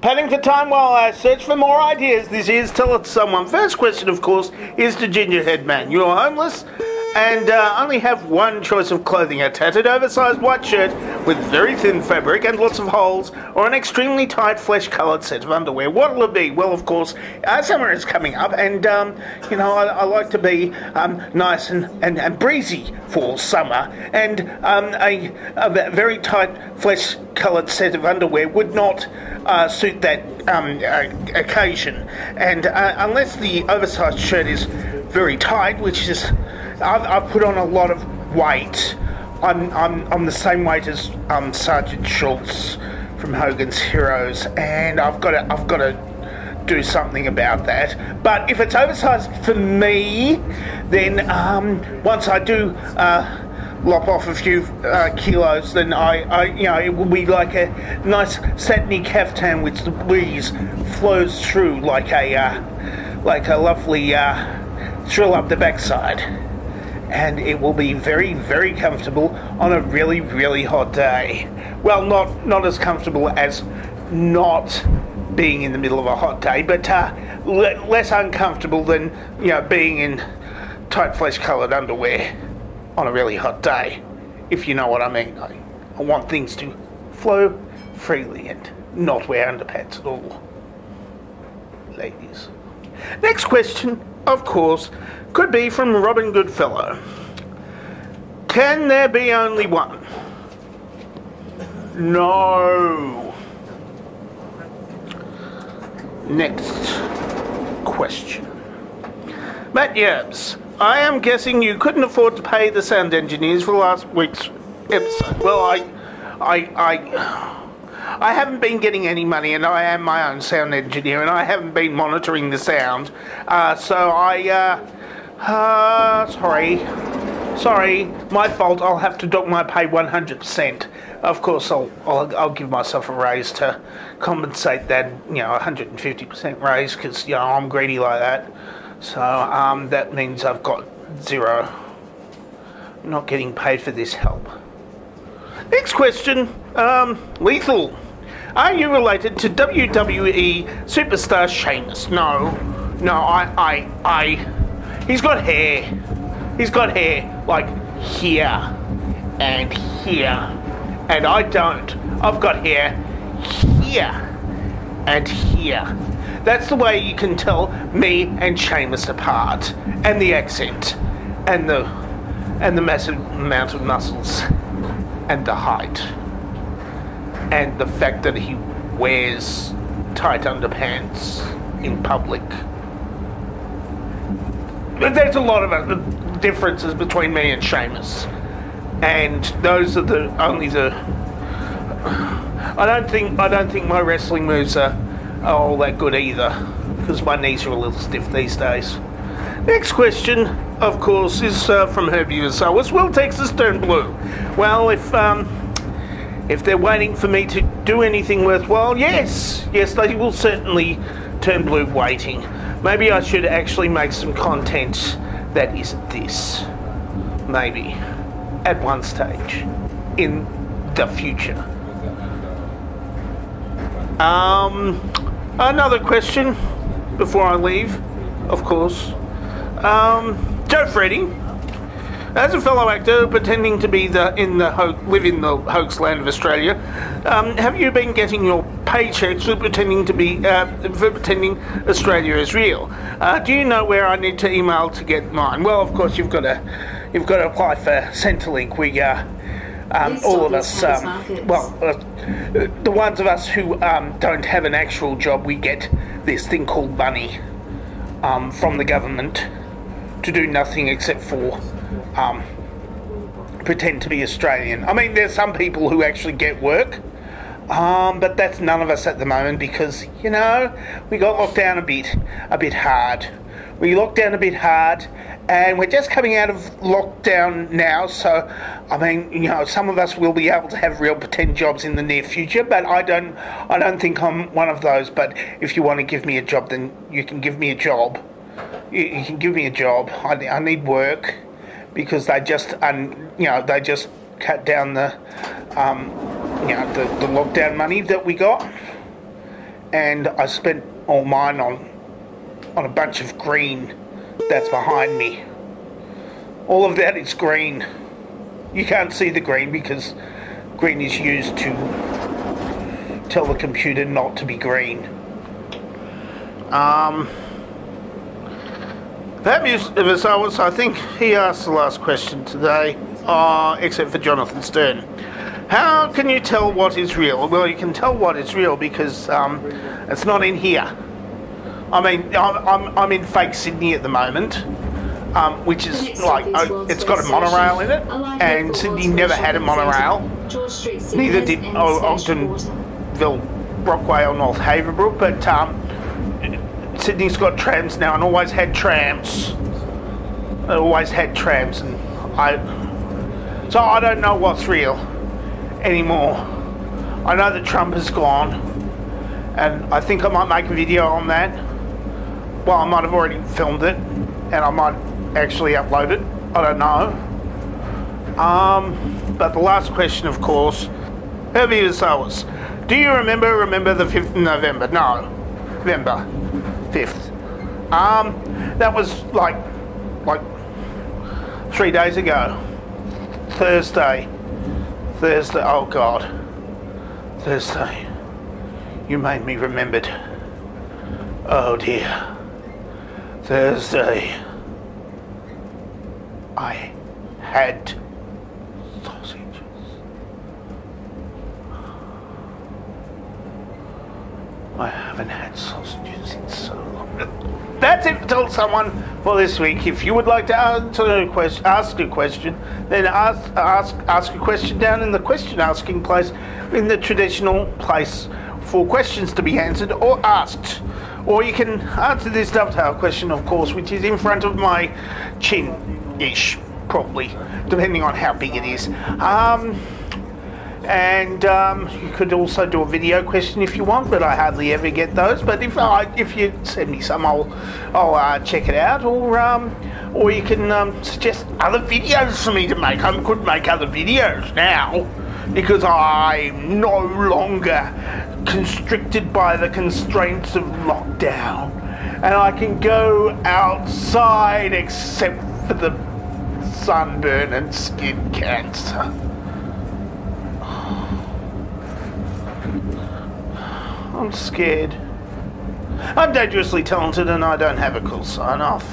Padding for time while I search for more ideas. This is Tell It to Someone. First question, of course, is to Gingerhead Man. You're homeless and uh, only have one choice of clothing a tattered, oversized white shirt with very thin fabric and lots of holes, or an extremely tight, flesh coloured set of underwear. What will it be? Well, of course, uh, summer is coming up, and um, you know, I, I, like to be um, nice and, and, and, breezy for summer, and um, a, a, very tight, flesh coloured set of underwear would not uh, suit that um, uh, occasion. And uh, unless the oversized shirt is very tight, which is I've, I've put on a lot of weight. I'm, I'm, I'm the same weight as um, Sergeant Schultz from Hogan's Heroes, and I've got to, I've got to do something about that. But if it's oversized for me, then um, once I do uh, lop off a few uh, kilos, then I, I, you know, it will be like a nice satiny caftan which the breeze flows through like a, uh, like a lovely uh, thrill up the backside and it will be very, very comfortable on a really, really hot day. Well, not not as comfortable as not being in the middle of a hot day, but uh, le- less uncomfortable than you know being in tight flesh-coloured underwear on a really hot day. If you know what I mean, I, I want things to flow freely and not wear underpants at all, ladies. Next question, of course, could be from Robin Goodfellow. Can there be only one? No. Next question. Matt Yerbs, I am guessing you couldn't afford to pay the sound engineers for last week's episode. Well, I, I, I, I haven't been getting any money, and I am my own sound engineer, and I haven't been monitoring the sound. Uh, so I, uh, uh, sorry. Sorry, my fault. I'll have to dock my pay 100%. Of course, I'll, I'll, I'll give myself a raise to compensate that, you know, 150% raise because, you know, I'm greedy like that. So um, that means I've got zero. I'm not getting paid for this help. Next question um, Lethal. Are you related to WWE superstar Sheamus? No. No, I, I, I He's got hair. He's got hair like here and here. And I don't. I've got hair here and here. That's the way you can tell me and Sheamus apart. And the accent. And the and the massive amount of muscles. And the height. And the fact that he wears tight underpants in public there's a lot of differences between me and Sheamus, and those are the only the. I don't think I don't think my wrestling moves are, are all that good either, because my knees are a little stiff these days. Next question, of course, is uh, from her viewer. So, was Will Texas turn blue? Well, if um, if they're waiting for me to do anything worthwhile, yes, yes, they will certainly turn blue waiting. Maybe I should actually make some content that isn't this. Maybe. At one stage. In the future. Um, another question before I leave, of course. Um, Joe Freddy as a fellow actor pretending to be the in the ho- live in the hoax land of Australia, um, have you been getting your paychecks for pretending to be uh, for pretending Australia is real? Uh, do you know where I need to email to get mine? Well, of course you've got to you've got to apply for Centrelink. We uh, um, all of us, um, well, uh, the ones of us who um, don't have an actual job, we get this thing called money um, from the government to do nothing except for um, pretend to be Australian. I mean, there's some people who actually get work, um, but that's none of us at the moment because you know we got locked down a bit, a bit hard. We locked down a bit hard, and we're just coming out of lockdown now. So, I mean, you know, some of us will be able to have real pretend jobs in the near future, but I don't, I don't think I'm one of those. But if you want to give me a job, then you can give me a job. You, you can give me a job. I, I need work because they just un, you know they just cut down the um, you know the, the lockdown money that we got and I spent all mine on on a bunch of green that's behind me. All of that is green. You can't see the green because green is used to tell the computer not to be green. Um, that was, I think he asked the last question today, uh, except for Jonathan Stern. How can you tell what is real? Well, you can tell what is real because um, it's not in here. I mean, I'm, I'm, I'm in fake Sydney at the moment, um, which is like, oh, it's got a monorail in it, and Sydney never had a monorail. Neither did oh, Ogdenville, Brockway, or North Haverbrook, but um, Sydney's got trams now and always had trams. It always had trams, and I. So I don't know what's real anymore. I know that Trump is gone, and I think I might make a video on that. Well, I might have already filmed it, and I might actually upload it. I don't know. Um, but the last question, of course, Herbie Vassalis. Do you remember? Remember the 5th of November? No, November 5th. Um, that was like, like three days ago. Thursday. Thursday. Oh God. Thursday. You made me remembered. Oh dear. Thursday. I had sausages. I haven't had sausages. That's it. Tell someone for this week. If you would like to answer a question, ask a question, then ask ask ask a question down in the question asking place, in the traditional place for questions to be answered or asked. Or you can answer this dovetail question, of course, which is in front of my chin ish, probably, depending on how big it is. Um, and um, you could also do a video question if you want, but I hardly ever get those. But if I, if you send me some, I'll I'll uh, check it out, or um, or you can um, suggest other videos for me to make. I could make other videos now because I'm no longer constricted by the constraints of lockdown. And I can go outside except for the sunburn and skin cancer. I'm scared. I'm dangerously talented and I don't have a cool sign off.